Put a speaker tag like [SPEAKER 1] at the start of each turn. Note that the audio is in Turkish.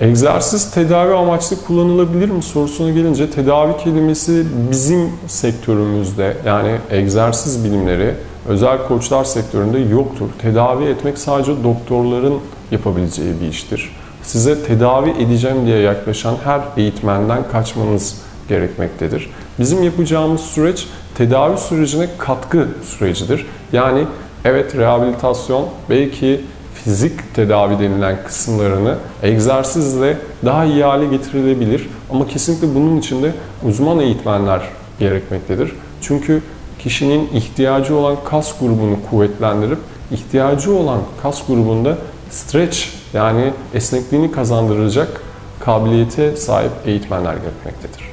[SPEAKER 1] Egzersiz tedavi amaçlı kullanılabilir mi sorusuna gelince tedavi kelimesi bizim sektörümüzde yani egzersiz bilimleri özel koçlar sektöründe yoktur. Tedavi etmek sadece doktorların yapabileceği bir iştir. Size tedavi edeceğim diye yaklaşan her eğitmenden kaçmanız gerekmektedir. Bizim yapacağımız süreç tedavi sürecine katkı sürecidir. Yani evet rehabilitasyon belki fizik tedavi denilen kısımlarını egzersizle daha iyi hale getirilebilir. Ama kesinlikle bunun için de uzman eğitmenler gerekmektedir. Çünkü kişinin ihtiyacı olan kas grubunu kuvvetlendirip ihtiyacı olan kas grubunda stretch yani esnekliğini kazandıracak kabiliyete sahip eğitmenler gerekmektedir.